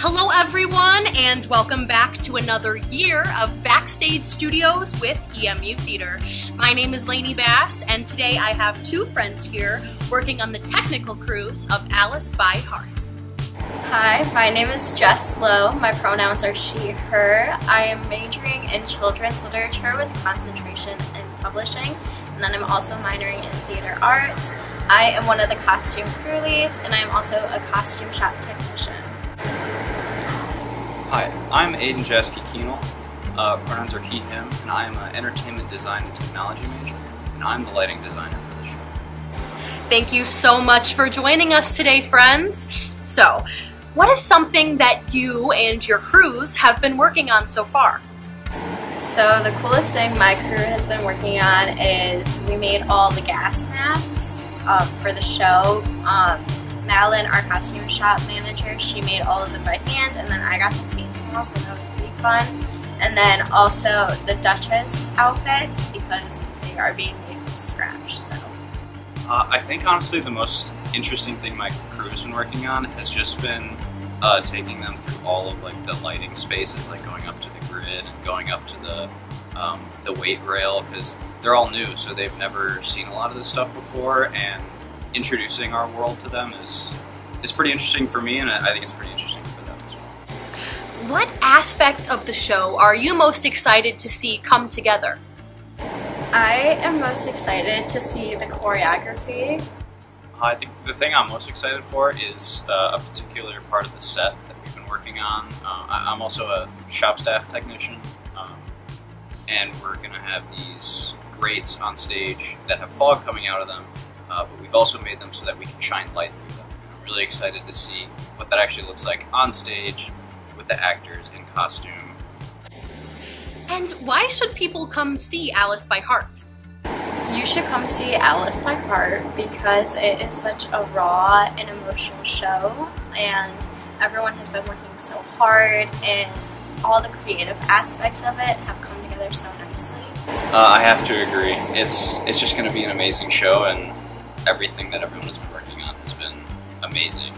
Hello, everyone, and welcome back to another year of Backstage Studios with EMU Theater. My name is Lainey Bass, and today I have two friends here working on the technical crews of Alice by Heart. Hi, my name is Jess Lowe. My pronouns are she, her. I am majoring in children's literature with concentration in publishing, and then I'm also minoring in theater arts. I am one of the costume crew leads, and I am also a costume shop technician. Hi, I'm Aiden Jeske Keenel. Uh, pronouns are he, him, and I am an entertainment design and technology major, and I'm the lighting designer for the show. Thank you so much for joining us today, friends. So, what is something that you and your crews have been working on so far? So the coolest thing my crew has been working on is we made all the gas masks um, for the show. Um, Madeline, our costume shop manager, she made all of them by hand, and then I got to paint them all, so that was pretty fun. And then also the Duchess outfit because they are being made from scratch. So. Uh, I think honestly the most interesting thing my crew has been working on has just been uh, taking them through all of like the lighting spaces, like going up to the grid and going up to the um, the weight rail because they're all new, so they've never seen a lot of this stuff before, and introducing our world to them is is pretty interesting for me, and I think it's pretty interesting for them as well. What aspect of the show are you most excited to see come together? I am most excited to see the choreography. I think the thing I'm most excited for is uh, a particular part of the set that we've been working on. Uh, I'm also a shop staff technician, um, and we're going to have these grates on stage that have fog coming out of them, uh, but we've also made them so that we can shine light through them. I'm really excited to see what that actually looks like on stage with the actors in costume. And why should people come see Alice by Heart? You should come see Alice by Heart because it is such a raw and emotional show, and everyone has been working so hard, and all the creative aspects of it have come together so nicely. Uh, I have to agree. It's it's just going to be an amazing show, and everything that everyone has been working on has been amazing.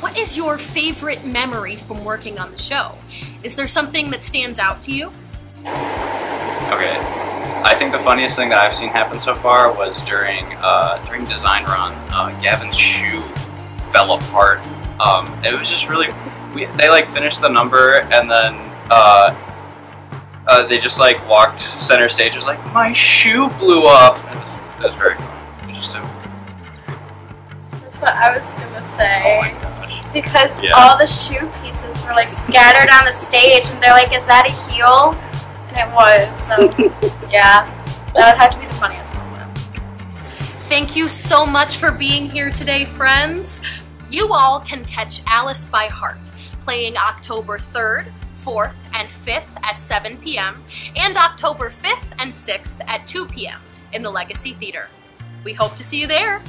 What is your favorite memory from working on the show? Is there something that stands out to you? Okay, I think the funniest thing that I've seen happen so far was during uh, during design run. Uh, Gavin's shoe fell apart. Um, it was just really. We, they like finished the number and then uh, uh, they just like walked center stage. It was like my shoe blew up. It was, it was very fun. It was just a. That's what I was gonna Oh say. my gosh. Because Yeah. all the shoe pieces were like scattered on the stage, and they're like, "Is that a heel?" And it was. So yeah, that would have to be the funniest moment. Thank you so much for being here today, friends. You all can catch Alice by Heart playing October 3rd, 4th, and 5th at 7 p.m. and October 5th and 6th at 2 p.m. in the Legacy Theater. We hope to see you there.